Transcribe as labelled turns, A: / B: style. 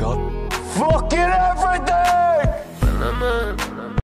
A: God. Fuck it up!